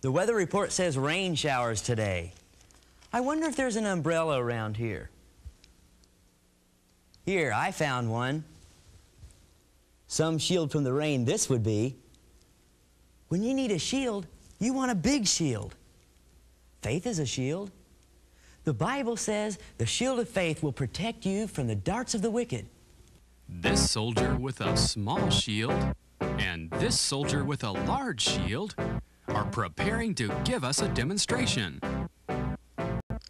The weather report says rain showers today. I wonder if there's an umbrella around here. Here, I found one. Some shield from the rain this would be. When you need a shield, you want a big shield. Faith is a shield. The Bible says the shield of faith will protect you from the darts of the wicked. This soldier with a small shield and this soldier with a large shield are preparing to give us a demonstration.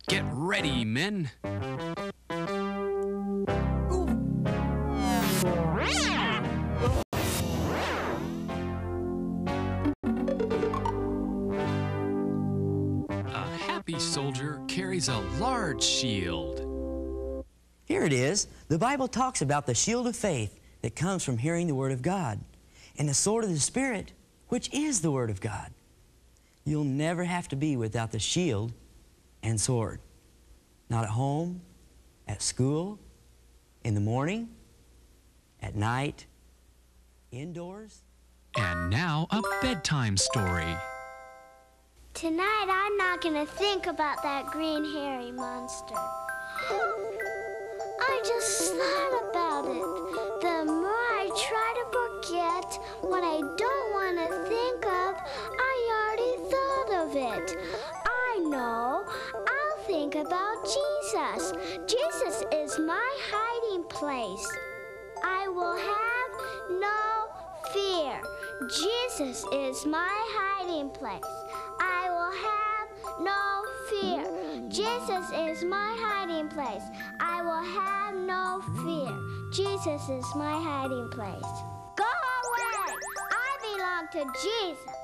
Get ready, men. A happy soldier carries a large shield. Here it is. The Bible talks about the shield of faith that comes from hearing the Word of God and the sword of the Spirit, which is the Word of God. You'll never have to be without the shield and sword. Not at home, at school, in the morning, at night, indoors. And now, a bedtime story. Tonight, I'm not gonna think about that green hairy monster. I just thought about it. The more I try to forget what I don't about Jesus. Jesus is my hiding place. I will have no fear. Jesus is my hiding place. I will have no fear. Jesus is my hiding place. I will have no fear. Jesus is my hiding place. Go away! I belong to Jesus.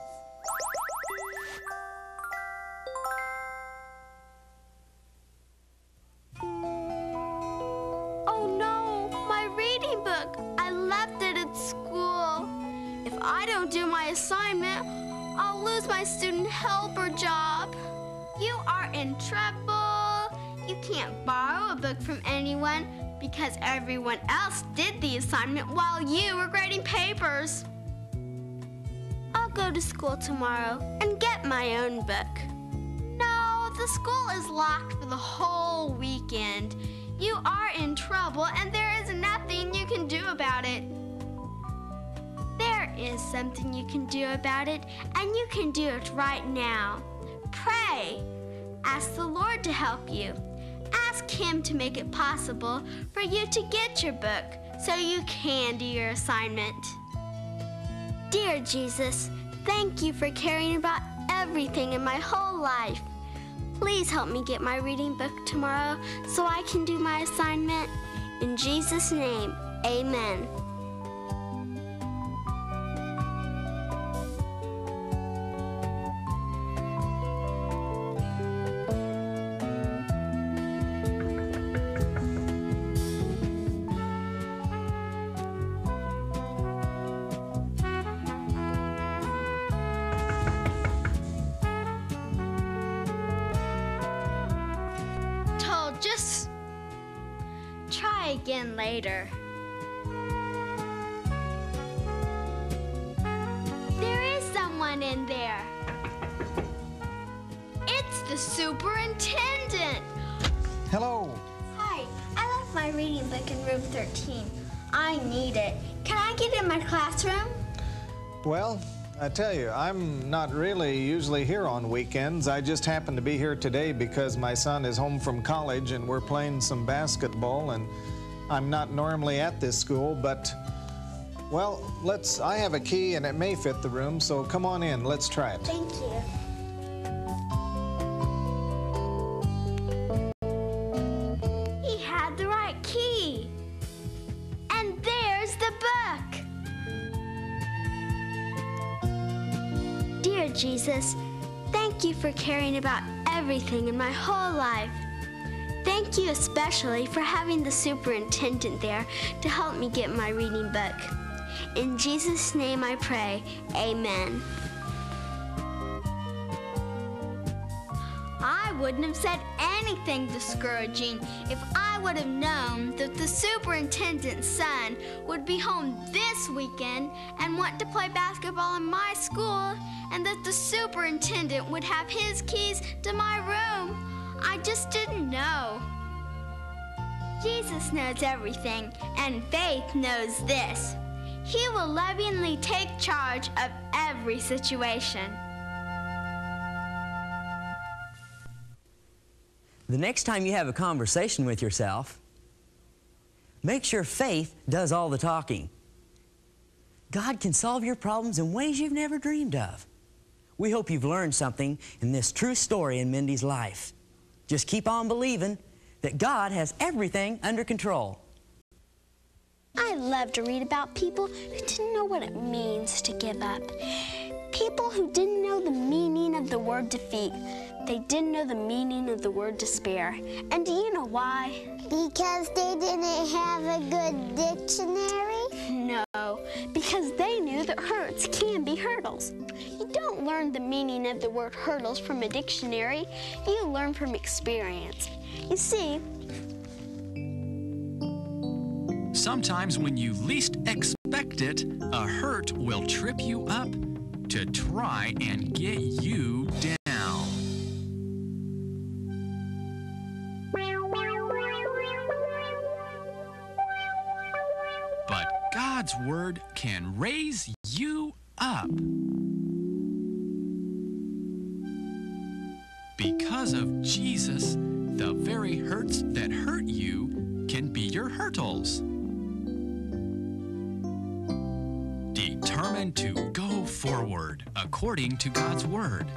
I don't do my assignment, I'll lose my student helper job. You are in trouble. You can't borrow a book from anyone because everyone else did the assignment while you were grading papers. I'll go to school tomorrow and get my own book. No, the school is locked for the whole weekend. You are in trouble and there is nothing you can do about it. Is something you can do about it, and you can do it right now. Pray. Ask the Lord to help you. Ask Him to make it possible for you to get your book so you can do your assignment. Dear Jesus, thank you for caring about everything in my whole life. Please help me get my reading book tomorrow so I can do my assignment. In Jesus' name, amen. Someone in there. It's the superintendent. Hello. Hi, I left my reading book in room 13. I need it. Can I get it in my classroom? Well, I tell you, I'm not really usually here on weekends. I just happened to be here today because my son is home from college and we're playing some basketball and I'm not normally at this school, but well, let's I have a key and it may fit the room, so come on in. Let's try it. Thank you. He had the right key. And there's the book. Dear Jesus, thank you for caring about everything in my whole life. Thank you especially for having the superintendent there to help me get my reading book. In Jesus' name I pray, amen. I wouldn't have said anything discouraging if I would have known that the superintendent's son would be home this weekend and want to play basketball in my school, and that the superintendent would have his keys to my room. I just didn't know. Jesus knows everything, and faith knows this. He will lovingly take charge of every situation. The next time you have a conversation with yourself, make sure faith does all the talking. God can solve your problems in ways you've never dreamed of. We hope you've learned something in this true story in Mindy's life. Just keep on believing that God has everything under control. I love to read about people who didn't know what it means to give up. People who didn't know the meaning of the word defeat. They didn't know the meaning of the word despair. And do you know why? Because they didn't have a good dictionary? No, because they knew that hurts can be hurdles. You don't learn the meaning of the word hurdles from a dictionary, you learn from experience. You see, Sometimes when you least expect it, a hurt will trip you up to try and get you down. But God's Word can raise you up. Because of Jesus, the very hurts that hurt you can be your hurdles. Determined to go forward according to God's Word.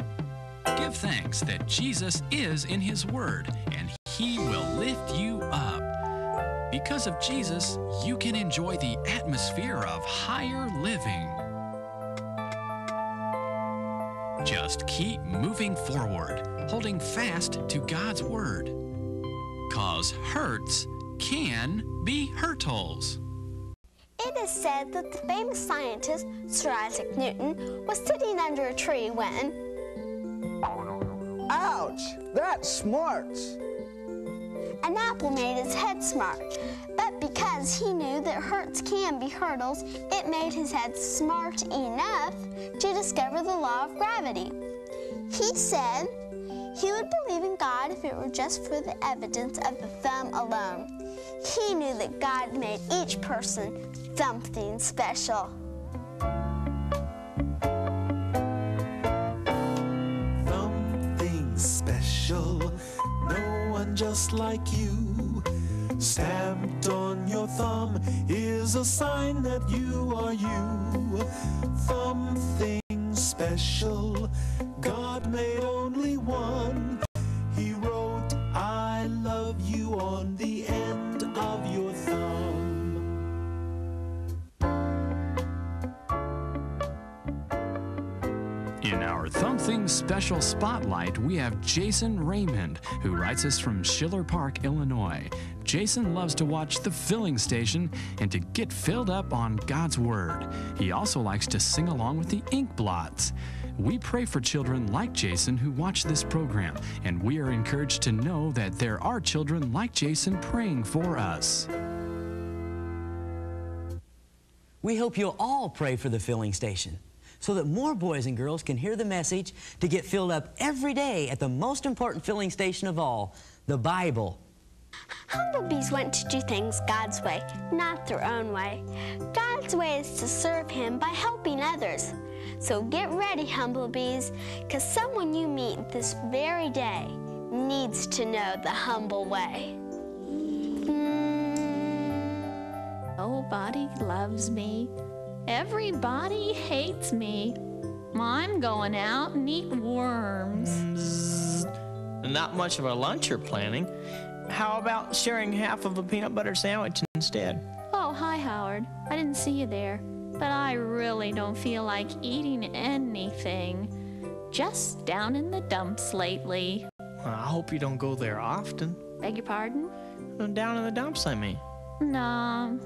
Give thanks that Jesus is in His Word and He will lift you up. Because of Jesus, you can enjoy the atmosphere of higher living. Just keep moving forward, holding fast to God's Word. Cause hurts can be hurdles. It is said that the famous scientist Sir Isaac Newton was sitting under a tree when Ouch! That smarts. an apple made his head smart. But because he knew that hurts can be hurdles, it made his head smart enough to discover the law of gravity. He said he would believe in God if it were just for the evidence of the thumb alone. He knew that God made each person something special. something special. No one just like you. Stamped on your thumb is a sign that you are you. Something special. God made only one. He wrote, I love you on the end of your thumb. In our Something Special Spotlight, we have Jason Raymond, who writes us from Schiller Park, Illinois. Jason loves to watch the filling station and to get filled up on God's Word. He also likes to sing along with the ink blots. We pray for children like Jason who watch this program, and we are encouraged to know that there are children like Jason praying for us. We hope you'll all pray for the filling station so that more boys and girls can hear the message to get filled up every day at the most important filling station of all, the Bible. Humblebees want to do things God's way, not their own way. God's way is to serve Him by helping others. So get ready, Humblebees, because someone you meet this very day needs to know the humble way. Nobody loves me. Everybody hates me. I'm going out and eat worms. Not much of a lunch you're planning. How about sharing half of a peanut butter sandwich instead? Oh, hi, Howard. I didn't see you there. But I really don't feel like eating anything. Just down in the dumps lately. Well, I hope you don't go there often. Beg your pardon? Down in the dumps, I mean. No.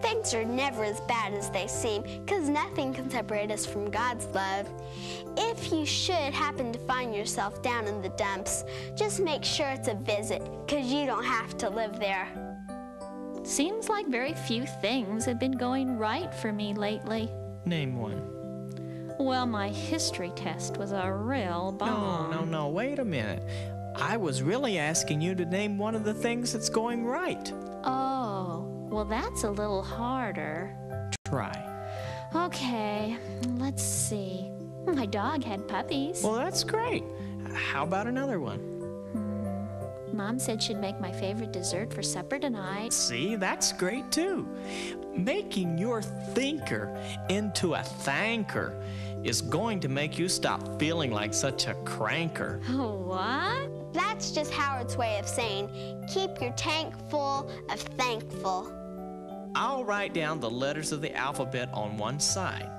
Things are never as bad as they seem, because nothing can separate us from God's love. If you should happen to find yourself down in the dumps, just make sure it's a visit, because you don't have to live there. Seems like very few things have been going right for me lately. Name one. Well, my history test was a real No, bomb. no, no, wait a minute. I was really asking you to name one of the things that's going right. Oh, well, that's a little harder. Try. Okay, let's see. My dog had puppies. Well, that's great. How about another one? Hmm, Mom said she'd make my favorite dessert for supper tonight. See, that's great too. Making your thinker into a thanker is going to make you stop feeling like such a cranker. What? That's just Howard's way of saying, keep your tank full of thankful. I'll write down the letters of the alphabet on one side.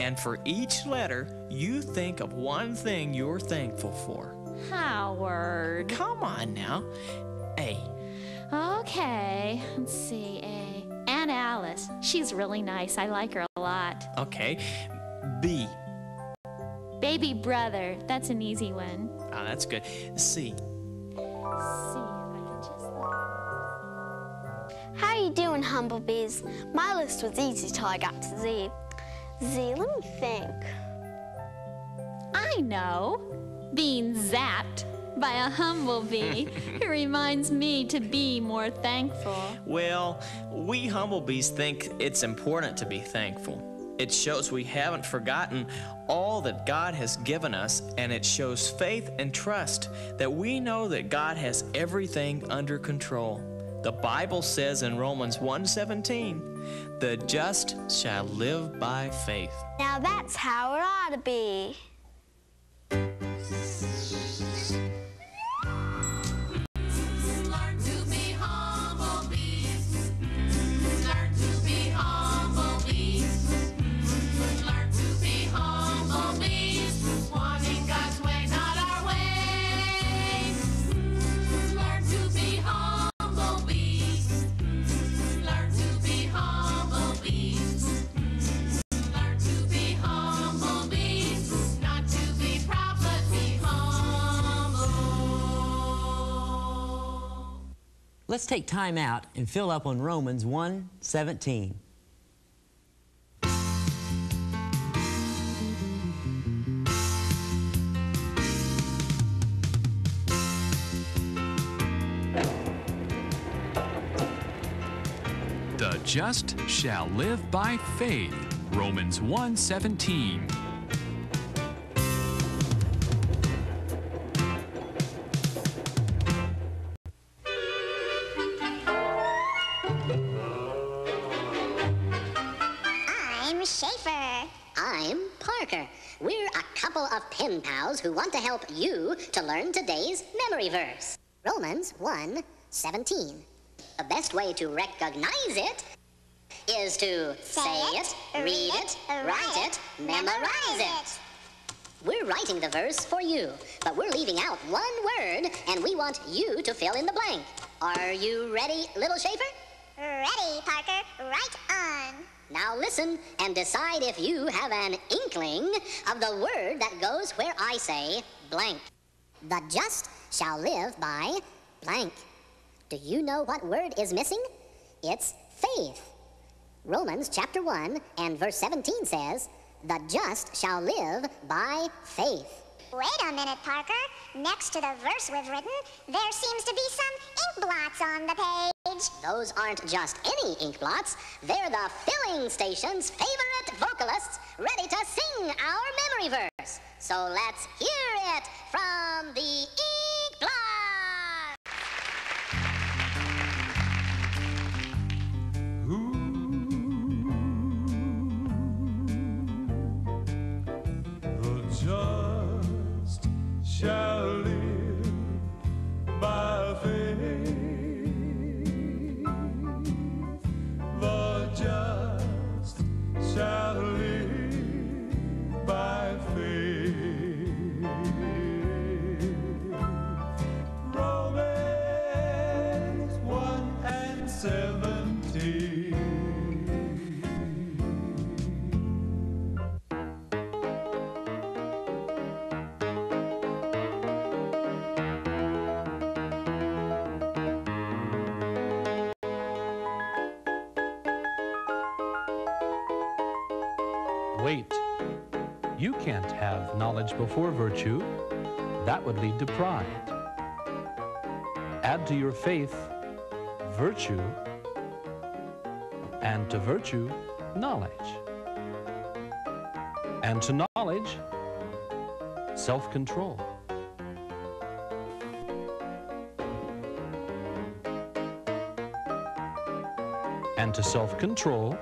And for each letter, you think of one thing you're thankful for. Howard. Come on now. A. Okay, let's see. A. Aunt Alice. She's really nice. I like her a lot. Okay. B. Baby brother. That's an easy one. Ah, that's good. C. See Humblebees? My list was easy till I got to Z. Z, let me think. I know. Being zapped by a humblebee. it reminds me to be more thankful. Well, we humblebees think it's important to be thankful. It shows we haven't forgotten all that God has given us, and it shows faith and trust that we know that God has everything under control. The Bible says in Romans 1:17, "The just shall live by faith." Now that's how it ought to be. Let's take time out and fill up on Romans 1:17. The just shall live by faith. Romans 1:17. Who want to help you to learn today's memory verse. Romans 1 17. The best way to recognize it is to say, it, read it, write it, memorize it. We're writing the verse for you, but we're leaving out one word, and we want you to fill in the blank. Are you ready, little Schaefer? Ready, Parker. Right on. Now listen and decide if you have an inkling of the word that goes where I say blank. The just shall live by blank. Do you know what word is missing? It's faith. Romans chapter 1 and verse 17 says, The just shall live by faith. Wait a minute, Parker. Next to the verse we've written, there seems to be some ink blots on the page. Those aren't just any ink blots, they're the filling station's favorite vocalists ready to sing our memory verse. So let's hear it from the ink Wait. You can't have knowledge before virtue. That would lead to pride. Add to your faith virtue, and to virtue, knowledge. And to knowledge, self control. And to self control,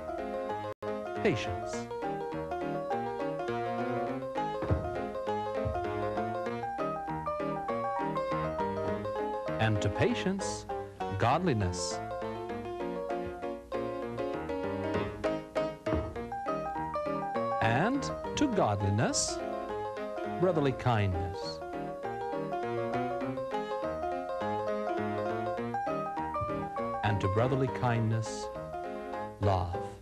patience. And to patience, godliness. And to godliness, brotherly kindness. And to brotherly kindness, love.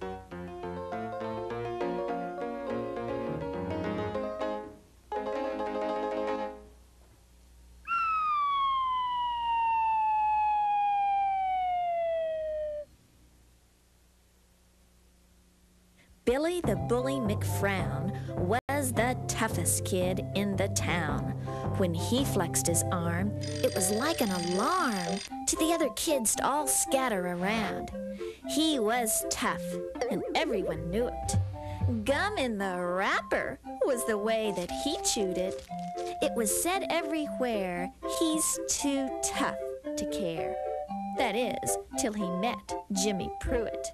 Kid in the town. When he flexed his arm, it was like an alarm to the other kids to all scatter around. He was tough, and everyone knew it. Gum in the wrapper was the way that he chewed it. It was said everywhere, he's too tough to care. That is, till he met Jimmy Pruitt.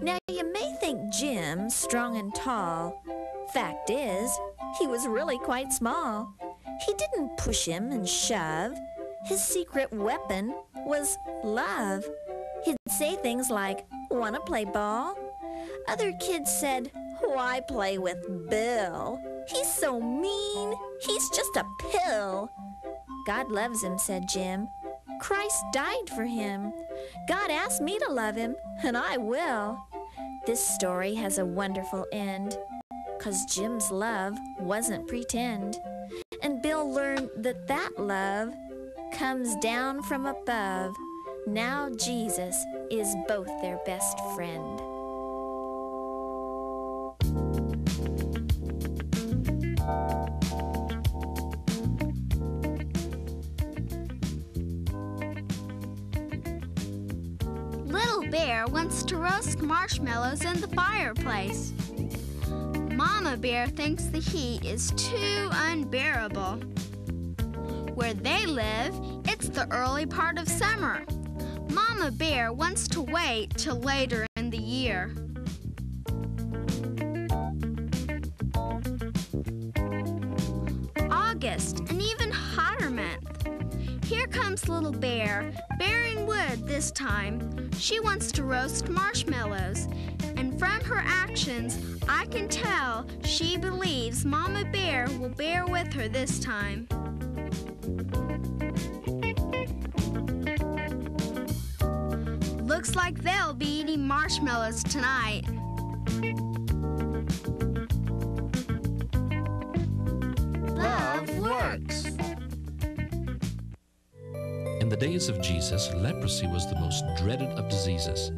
Now, you may think Jim strong and tall. Fact is, he was really quite small. He didn't push him and shove. His secret weapon was love. He'd say things like, Wanna play ball? Other kids said, Why play with Bill? He's so mean. He's just a pill. God loves him, said Jim. Christ died for him. God asked me to love him, and I will. This story has a wonderful end, 'cause Jim's love wasn't pretend. And Bill learned that that love comes down from above. Now Jesus is both their best friend. Little Bear wants to roast marshmallows in the fireplace. Mama Bear thinks the heat is too unbearable. Where they live, it's the early part of summer. Mama Bear wants to wait till later in the year. August, an even hotter month. Here comes Little Bear, bearing wood this time. She wants to roast marshmallows, from her actions, I can tell she believes Mama Bear will bear with her this time. Looks like they'll be eating marshmallows tonight. Love works. In the days of Jesus, leprosy was the most dreaded of diseases.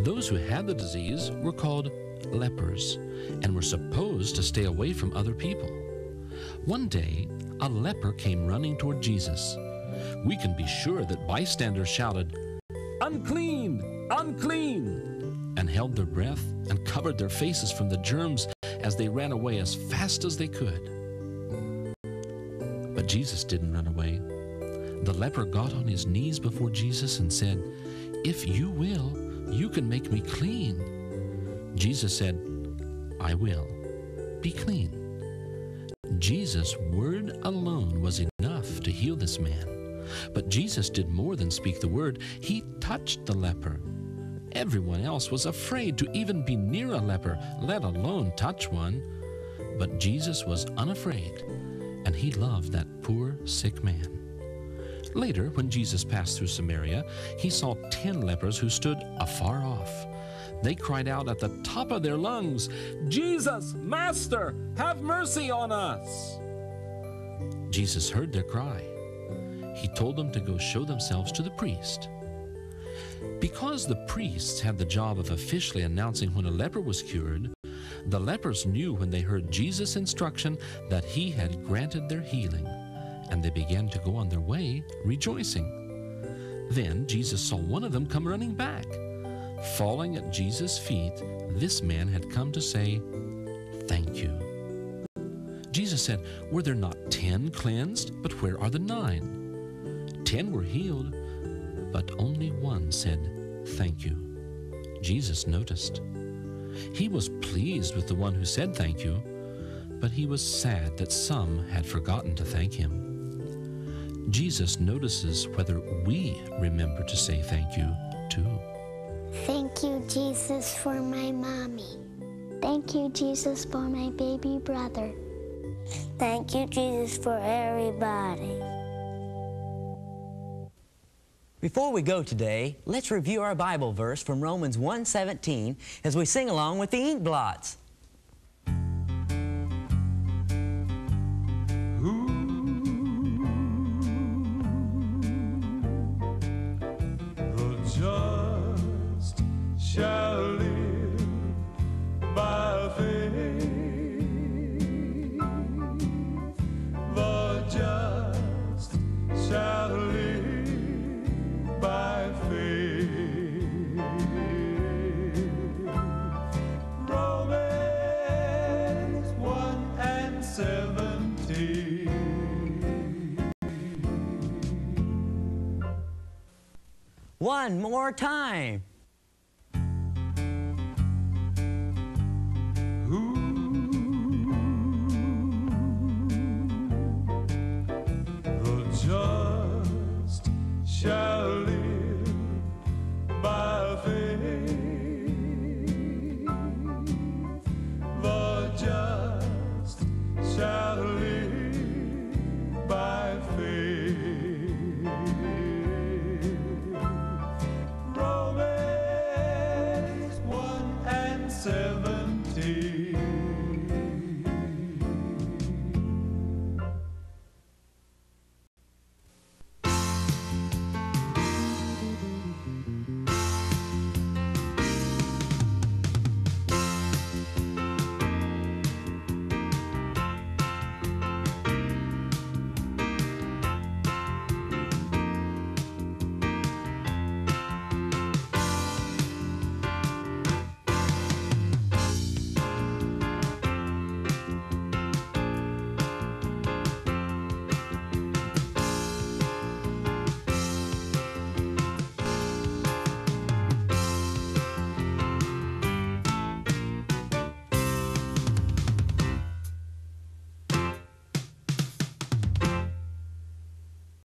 Those who had the disease were called lepers and were supposed to stay away from other people. One day, a leper came running toward Jesus. We can be sure that bystanders shouted, Unclean! Unclean! and held their breath and covered their faces from the germs as they ran away as fast as they could. But Jesus didn't run away. The leper got on his knees before Jesus and said, If you will, you can make me clean. Jesus said, I will. Be clean. Jesus' word alone was enough to heal this man. But Jesus did more than speak the word, he touched the leper. Everyone else was afraid to even be near a leper, let alone touch one. But Jesus was unafraid, and he loved that poor, sick man. Later, when Jesus passed through Samaria, he saw ten lepers who stood afar off. They cried out at the top of their lungs, Jesus, Master, have mercy on us! Jesus heard their cry. He told them to go show themselves to the priest. Because the priests had the job of officially announcing when a leper was cured, The lepers knew when they heard Jesus' instruction that he had granted their healing, and they began to go on their way, rejoicing. Then Jesus saw one of them come running back. Falling at Jesus' feet, this man had come to say, Thank you. Jesus said, Were there not ten cleansed? But where are the nine? Ten were healed, but only one said, Thank you. Jesus noticed. He was pleased with the one who said thank you, but he was sad that some had forgotten to thank him. Jesus notices whether we remember to say thank you too. Thank you, Jesus, for my mommy. Thank you, Jesus, for my baby brother. Thank you, Jesus, for everybody. Before we go today, let's review our Bible verse from Romans 1:17 as we sing along with the ink blots. One more time.